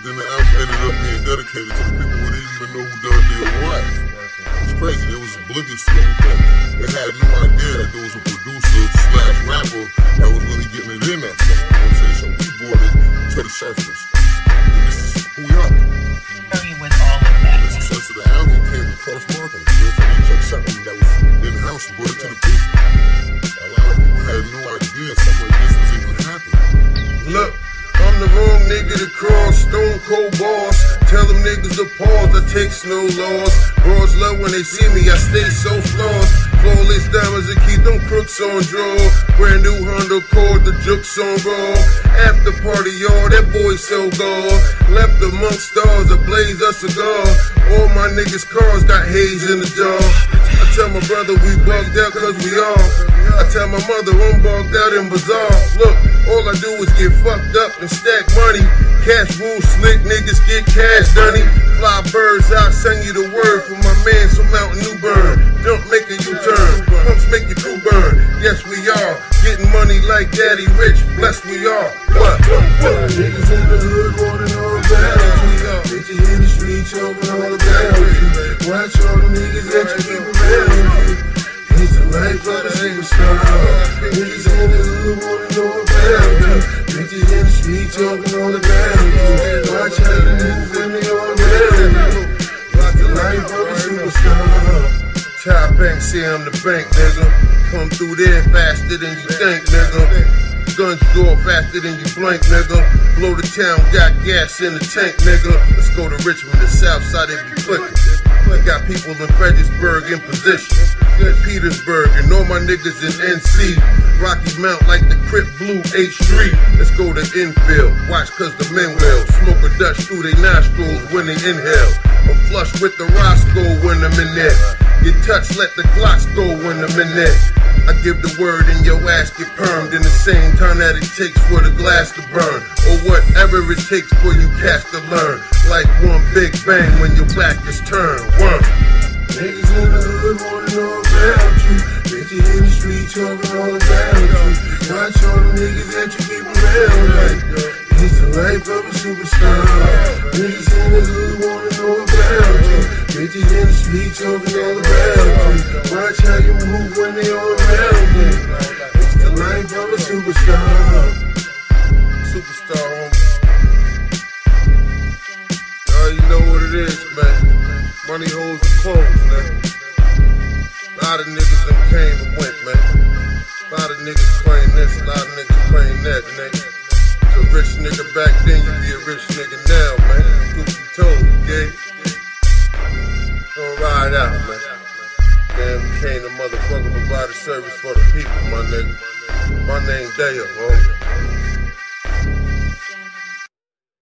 And then the album ended up being dedicated to the people who didn't even know who Don Dayo was. It's crazy. They was oblivious to the whole thing. They had no idea that there was a producer slash rapper that was really getting it in that thing. You know what I'm saying? So we brought it to the surface. And this is who we are. Journey with all of that. The success of the album came from cross marketing. You know, we took something that was in the house and brought it to the people. A lot of people had no idea something like this was even happening. Look, I'm the wrong nigga to Stone cold boss. Tell them niggas to pause. I take no loss. Bros love when they see me. I stay so floss. Flawless diamonds to keep them crooks on draw. Brand new Honda Accord, the jukes on raw. After party, y'all, that boy so gone. Left amongst stars, a blaze a cigar. All my niggas' cars got haze in the jar. I tell my brother we bugged out cause we all. I tell my mother I'm bugged out in bazaar. Look, all I do is get fucked up and stack money. Cash rules slick, niggas get cash dunny. Fly birds out, send you the word from my man from out in New Bern. Don't make a U-turn, pumps make your crew burn. Yes, we are getting money like Daddy Rich. Blessed we are. What? Niggas in the hood wanting all you. Bitches in the street talking all you. Watch It's the life of a superstar. Niggas in the hood wanna know about you. Bitches in the street talking all about you. Watch how you move when they all around you. It's the life of a superstar. Top bank, say I'm the bank, nigga. Come through there faster than you think, nigga. Guns draw faster than you blink, nigga. Blow the town, got gas in the tank, nigga. Let's go to Richmond, the south side, they be clicking. I got people in Fredericksburg in position. In Petersburg and all my niggas in NC. Rocky Mount like the Crip Blue H Street. Let's go to Enfield. Watch cause the men will. Smoke a Dutch through their nostrils when they inhale. I'm flush with the Roscoe when I'm in there. Get touch, let the Glocks go when I'm in there. I give the word and your ass get permed in the same time that it takes for the glass to burn. Or whatever it takes for you cats to learn. Like one big bang when your back is turned. One. Niggas in the hood wanna know about you. Bitches in the street talking all about you. Watch all the niggas that you keep around like It's the life of a superstar. Niggas in the Money holds the clothes, man. A lot of niggas done came and went, man. A lot of niggas claim this, a lot of niggas claim that, nigga. A rich nigga back then, you be a rich nigga now, man. Be told, okay? Don't ride out, man. Damn, we came to motherfucker provide a service for the people, my nigga. My name Dale, homie.